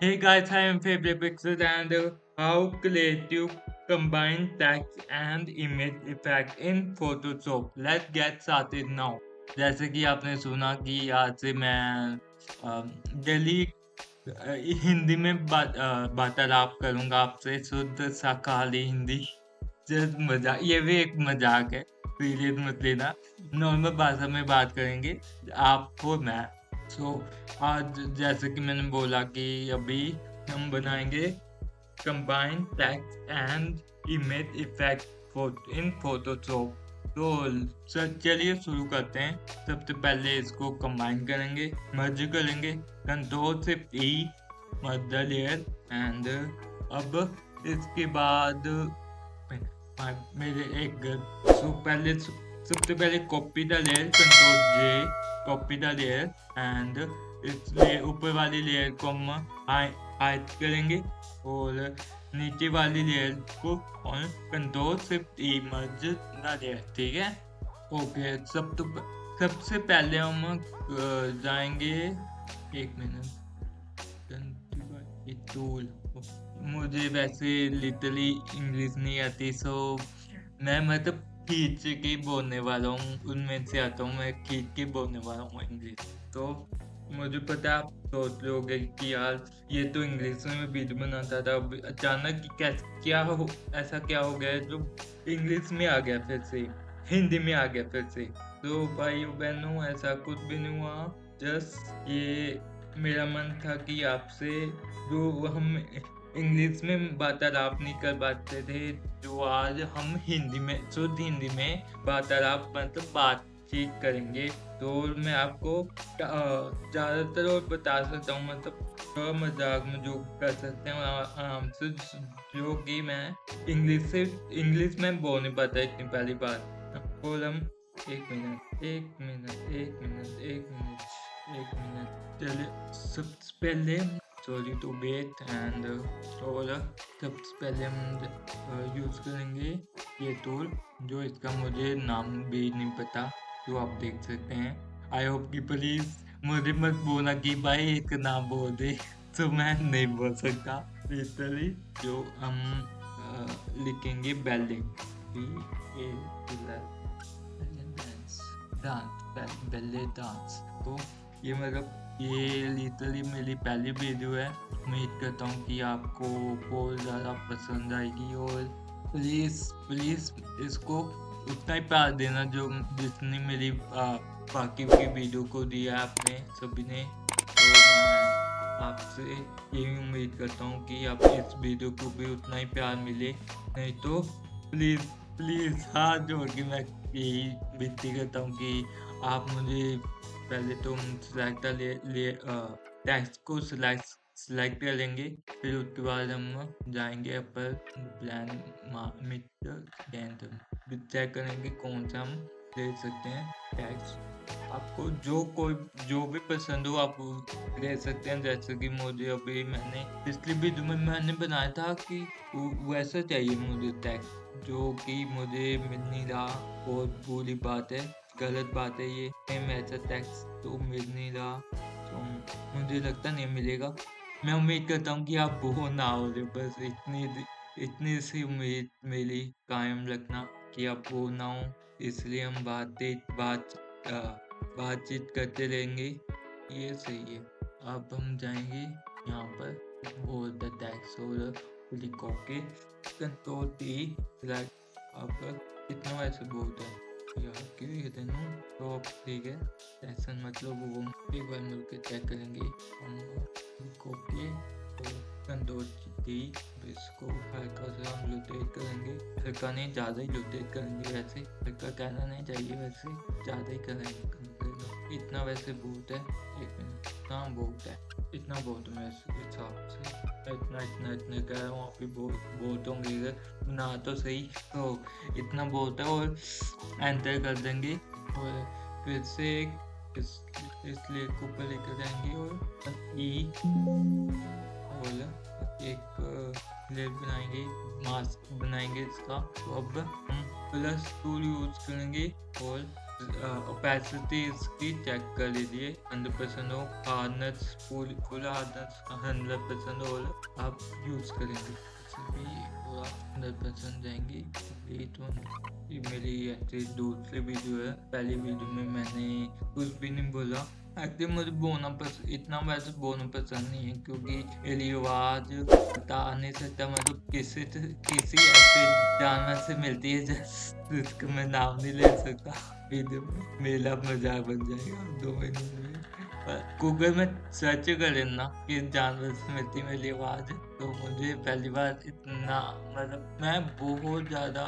Hey guys, I am Favorite Pixels and uh, how creative combine text and image effect in Photoshop. Let's get started now. जैसे कि आपने सुना कि आज से मैं डेली हिंदी में बात वार्तालाप करूँगा आपसे शुद्ध शाकाहारी हिंदी जस्ट मज़ाक ये भी एक मज़ाक है सीरियस मत लेना नॉर्मल भाषा में बात करेंगे आपको मैं सो so, आज जैसे कि मैंने बोला कि अभी हम बनाएँगे combine text and image effect in Photoshop तो सर चलिए शुरू करते हैं। सबसे पहले इसको कंबाइन करेंगे मर्ज करेंगे। कंट्रोल से ई मर्ज लेयर एंड अब इसके बाद मेरे एक सो पहले सबसे पहले copy the layer control J copy the layer and इस ऊपर वाली लेयर को हम हाइड करेंगे और नीचे वाली लेयर को और कंट्रोल सिर्फ़ मर्ज द लेयर ठीक है? ओके सब तो सबसे पहले हम जाएँगे, एक मिनट टूल मुझे वैसे लिटरली इंग्लिश नहीं आती सो मैं मतलब खींच के बोलने वाला हूँ उनमें से आता हूँ मैं खींच के बोलने वाला हूँ इंग्लिश तो मुझे पता आप सोच रहे कि यार, ये तो इंग्लिश में वीडियो बनाता था, अब अचानक कैसे, क्या हो, ऐसा क्या हो गया जो इंग्लिश में आ गया फिर से, हिंदी में आ गया फिर से। तो भाई बहनों, ऐसा कुछ भी नहीं हुआ जस्ट ये मेरा मन था कि आपसे जो हम इंग्लिश में वार्तालाप नहीं कर पाते थे, जो आज हम हिंदी में, शुद्ध हिंदी में वार्तालाप मतलब बातचीत करेंगे। तो मैं आपको ज़्यादातर और बता सकता हूँ मतलब थोड़ा मज़ाक में जो कर सकते हैं आराम से जो कि मैं इंग्लिश से, इंग्लिश में बोल नहीं पाता इतनी पहली बात। और हम, एक मिनट एक मिनट एक मिनट एक मिनट एक मिनट। चलिए, सबसे पहले सॉरी टू वेट एंड और सबसे पहले हम यूज़ करेंगे ये टूल जो इसका मुझे नाम भी नहीं पता, जो आप देख सकते हैं। आई होप कि प्लीज़ मुझे मत बोला कि भाई एक नाम बोल दे तो मैं नहीं बोल सकता। लिटरली जो हम लिखेंगे belling B A dance belly dance तो ये मतलब ये लिटरली मेरी पहली वीडियो है। उम्मीद करता हूँ कि आपको बहुत ज़्यादा पसंद आएगी और प्लीज़ प्लीज़ इसको उतना ही प्यार देना जो जितनी मेरी बाकी की वीडियो को दिया आपने सभी ने। तो आपसे यही उम्मीद करता हूँ कि आप इस वीडियो को भी उतना ही प्यार मिले। नहीं तो प्लीज़ प्लीज़ हाथ जोड़ के मैं यही विनती करता हूँ कि आप मुझे पहले तो हम सिलेक्ट ले ले टेक्स्ट को सिलेक्ट सिलेक्ट कर लेंगे, फिर उसके बाद हम जाएँगे अपर प्लान मीटर चेक करेंगे कौन सा हम ले सकते हैं टैक्स आपको जो कोई, जो भी पसंद हो आप ले सकते हैं, जैसे कि मुझे अभी मैंने, पिछली में मैंने बनाया था कि वैसा चाहिए मुझे टैक्स जो कि मुझे मिल नहीं रहा बहुत बुरी बात है। गलत बात है ये सेम ऐसा टैक्स तो मिल नहीं रहा। तो मुझे लगता नहीं मिलेगा। मैं उम्मीद करता हूँ कि आप वो ना हो, बस इतनी इतनी सी उम्मीद मेरी कायम रखना कि आप वो ना हो। इसलिए हम बातें, बात बातचीत करते रहेंगे। ये सही है। अब हम जाएँगे यहाँ पर। और द टैक्स और कॉपी कंट्रोल टी अब इतना वैसे बहुत है? यार, क्यों ये दिन? तो ठीक है, टेंशन मतलब वो एक बार मिल के चेक करेंगे कॉपी तो कंट्रोल डी इसको हल्का सा हम रोटेट करेंगे। हल्का नहीं, ज़्यादा ही रोटेट करेंगे वैसे। हल्का कहना नहीं चाहिए वैसे, ज़्यादा ही करेंगे। इतना वैसे बहुत है, एक मिनट। इतना बहुत है। इतना बहुत मेरे हिसाब से इतना इतना इतना कह रहा हूँ, आप भी बहुत बहुत होंगे ना तो सही तो इतना बहुत है और एंटर कर देंगे और फिर से इस इस को ऊपर लेकर जाएँगे और ई और एक लेयर बनाएँगे मास्क बनाएँगे इसका। तो अब हम प्लस टूल यूज़ करेंगे और ओपेसिटी इसकी चेक कर लीजिए। हंड्रेड परसेंट हो hardness full full hardness hundred percent हो आप यूज़ करेंगे। भी पूरा हंड्रेड परसेंट जाएँगी ये तो ये मेरी ऐसे दूसरी वीडियो है। पहली वीडियो में मैंने कुछ भी नहीं बोला। एक्चुअली मुझे बोना पसंद इतना वैसे बोना पसंद नहीं है, क्योंकि रिवाज बता नहीं सकता मतलब किसी किसी ऐसे जानवर से मिलती है जिसका मैं नाम नहीं ले सकता। वीडियो में मज़ाक बन जाएगा दो महीने में। गूगल में सर्च कर लेना किस जानवर से मिलती मेरी आवाज़। तो मुझे पहली बार इतना मतलब मैं बहुत ज़्यादा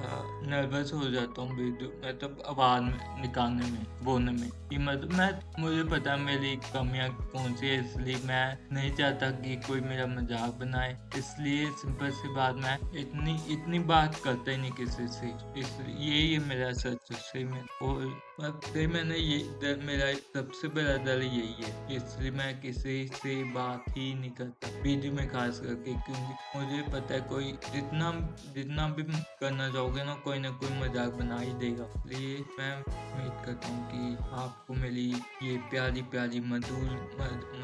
नर्वस हो जाता हूँ वीडियो मतलब आवाज़ में निकालने में, बोलने में। कि मतलब मैं, मुझे पता है मेरी कमियाँ कौन सी है, इसलिए मैं नहीं चाहता कि कोई मेरा मज़ाक बनाए। इसलिए सिंपल सी बात, मैं इतनी इतनी बात करता ही नहीं किसी से। इसलिए यही है मेरा सच, सही में। और फिर मैंने ये डर मेरा सबसे बड़ा डर यही है। इसलिए मैं किसी से बात ही नहीं करता। वीडियो में खास करके, क्योंकि मुझे पता है कोई जितना जितना भी करना चाहोगे ना, कोई ना कोई मज़ाक बना ही देगा। इसलिए मैं उम्मीद करता हूँ कि आपको मेरी ये प्यारी प्यारी मधुर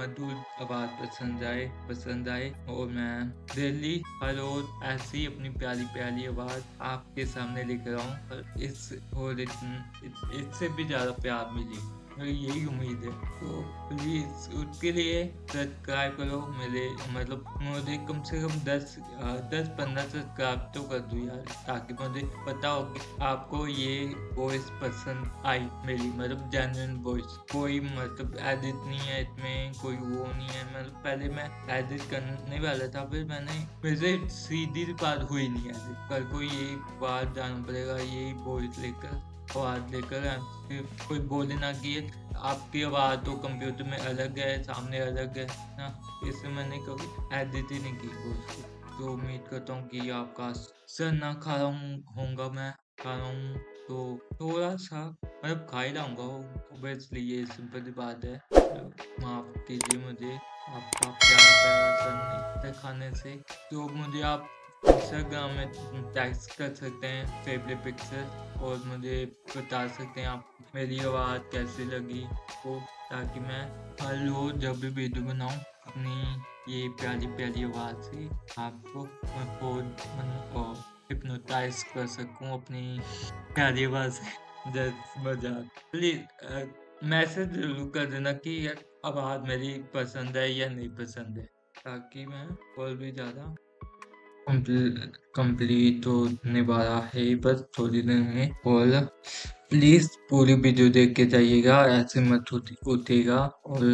मधुर आवाज़ पसंद आए पसंद आए। और मैं डेली हर रोज ऐसी अपनी प्यारी प्यारी आवाज़ आपके सामने लेकर आऊँ और इस, और इससे भी ज़्यादा प्यार मिली। यही उम्मीद है। तो प्लीज़ उसके लिए सब्सक्राइब करो, मेरे मतलब मुझे कम से कम दस दस पंद्रह सब्सक्राइब तो कर दो यार, ताकि मुझे पता हो कि आपको ये वॉइस पसंद आई मेरी मतलब जेन्युइन वॉइस कोई मतलब एडिट नहीं है इसमें, कोई वो नहीं है। मतलब पहले मैं एडिट करने वाला था, फिर मैंने मेरे सीधी बात हुई नहीं एडिट कल को ये बात जाना पड़ेगा यही वॉइस लेकर। आवाज़ लेकर कोई बोले ना कि आपकी आवाज़ तो कंप्यूटर में अलग है, सामने अलग है, ना? इससे मैंने कभी एडिट ही नहीं की उसकी। तो उम्मीद करता हूँ कि आपका सर ना खा रहा हूँ होगा मैं खा रहा हूँ। तो थोड़ा सा मतलब खा ही लाऊँगा ओबियसली ये सिंपल बात है। माफ़ कीजिए मुझे, आपका प्यार प्यारा सर नहीं खाने से। तो मुझे आप इंस्टाग्राम में टैक्स कर सकते हैं फेवरेट पिक्चर और मुझे बता सकते हैं आप, मेरी आवाज़ कैसी लगी वो ताकि मैं हर रोज जब भी वीडियो बनाऊँ, अपनी ये प्यारी प्यारी आवाज़ से आपको मैं बहुत हिप्नोटाइज कर सकूँ अपनी प्यारी आवाज़ से। जस्ट मज़ाक। प्लीज़ मैसेज ज़रूर कर देना कि आवाज़ मेरी पसंद है या नहीं पसंद है, ताकि मैं और भी ज़्यादा कंप्लीट होने वाला है, बस थोड़ी देर में। और प्लीज़ पूरी वीडियो देख के जाइएगा, ऐसे मत उठेगा और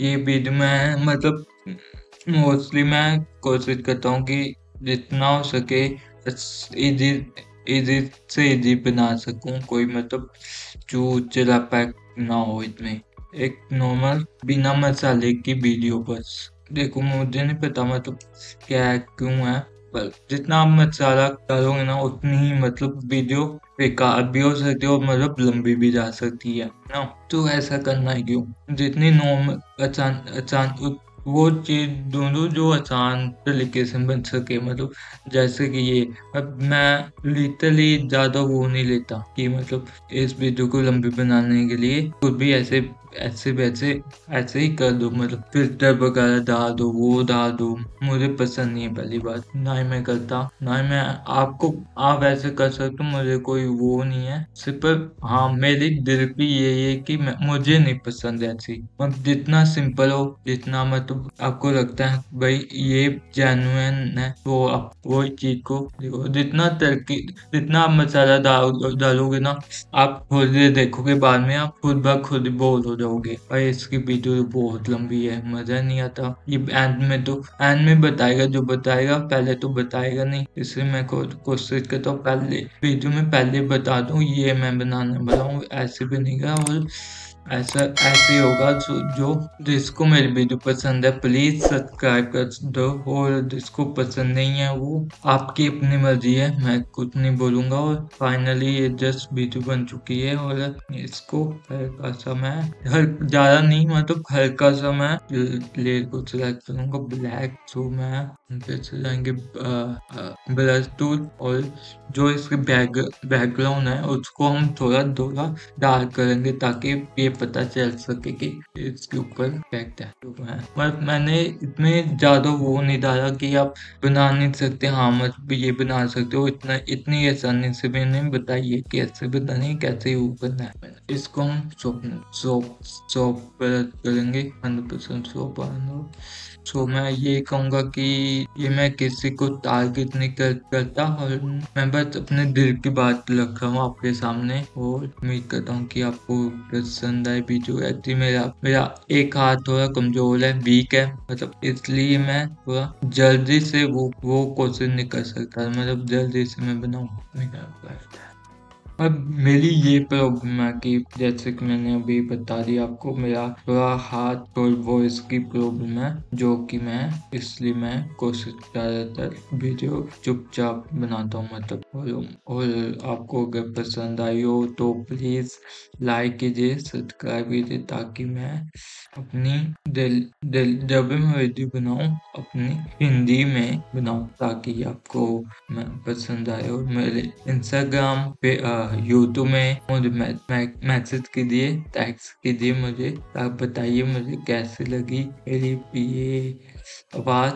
ये वीडियो में मतलब मोस्टली मैं कोशिश करता हूँ कि जितना हो सके इजी इजी से इजी बना सकूँ। कोई मतलब जो चला पैक ना हो इसमें। एक नॉर्मल बिना मसाले की वीडियो बस। देखो, मुझे नहीं पता मतलब क्या है क्यों है, पर जितना आप मसाला डालोगे ना, उतनी ही मतलब वीडियो बेकार भी हो सकती है और मतलब लंबी भी जा सकती है ना? तो ऐसा करना है क्यों? जितनी नॉर्मल आसान आसान वो चीज़ दोनों जो आसान तरीके से बन सके मतलब जैसे कि ये, अब मैं लिटरली ज़्यादा वो नहीं लेता कि मतलब इस वीडियो को लंबी बनाने के लिए कुछ भी ऐसे ऐसे वैसे, ऐसे ही कर दो मतलब फ़िल्टर वगैरह डाल दो, वो डाल दो, मुझे पसंद नहीं है पहली बात। ना ही मैं करता, ना ही मैं आपको, आप ऐसे कर सकते हो, मुझे कोई वो नहीं है। सिर्फ़ हाँ मेरी दिल की ये है कि मुझे नहीं पसंद ऐसी। मतलब जितना सिंपल हो, जितना मतलब आपको लगता है, भाई, ये जेनुअन है तो आप, वो चीज़ को जितना तरक्की, जितना आप मसाला डालोगे ना, आप खुद देखोगे बाद में, आप खुद ब खुद बोल हो जाओगे। भाई, इसकी वीडियो बहुत लंबी है, मज़ा नहीं आता। ये एंड में तो एंड में बताएगा जो बताएगा, पहले तो बताएगा नहीं। इसलिए मैं कोशिश करता हूँ पहले, वीडियो में पहले बता दू, ये मैं बनाने वाला हूँ, ऐसे भी नहीं और ऐसा, ऐसे होगा जो जो जिसको मेरी वीडियो पसंद है प्लीज़ सब्सक्राइब कर दो। और जिसको पसंद नहीं है, वो आपकी अपनी मर्ज़ी है, मैं कुछ नहीं बोलूँगा। और फाइनली ये जस्ट वीडियो बन चुकी है, और इसको हल्का सा मैं ज़्यादा नहीं मतलब हल्का सा मैं लेयर को सिलेक्ट करूँगा। ब्लैक जो मैं जाएँगे ब्रश टूल और जो इसके बैक बैकग्राउंड है, उसको हम थोड़ा थोड़ा डार्क करेंगे, ताकि ये पता चल सके कि इसके ऊपर इफ़ेक्ट है तो पर मैंने इतने ज़्यादा वो नहीं डाला कि आप बना नहीं सकते हाँ मत ये बना सकते हो। इतना इतनी आसानी से मैंने बताई है कैसे बनानी कैसे वो करना है। इसको हम सोप सोप सोप करेंगे हंड्रेड परसेंट सोप सो मैं ये कहूँगा कि ये मैं किसी को टारगेट नहीं कर, करता और मैं बस अपने दिल की बात रख रहा हूँ आपके सामने और उम्मीद करता हूँ कि आपको पसंद आए बीजू एक्चुअली मेरा मेरा एक हाथ थोड़ा कमज़ोर है वीक है मतलब इसलिए मैं थोड़ा जल्दी से वो वो क्वेश्चन नहीं कर सकता। मतलब जल्दी से मैं बनाऊँ। अब मेरी ये प्रॉब्लम है कि जैसे कि मैंने अभी बता दिया आपको मेरा थोड़ा हाथ और वॉइस की प्रॉब्लम है जो कि मैं इसलिए मैं कोशिश ज़्यादातर वीडियो चुपचाप बनाता हूँ मतलब और, आपको अगर पसंद आई हो तो प्लीज़ लाइक कीजिए सब्सक्राइब कीजिए ताकि मैं अपनी दिल दिल जब भी मैं वीडियो बनाऊँ अपनी हिंदी में बनाऊँ ताकि आपको मैं पसंद आए और मेरे इंस्टाग्राम पे आ, यूट्यूब में मुझे मैसेज कीजिए टैक्स कीजिए मुझे, आप बताइए मुझे कैसी लगी मेरी आवाज़।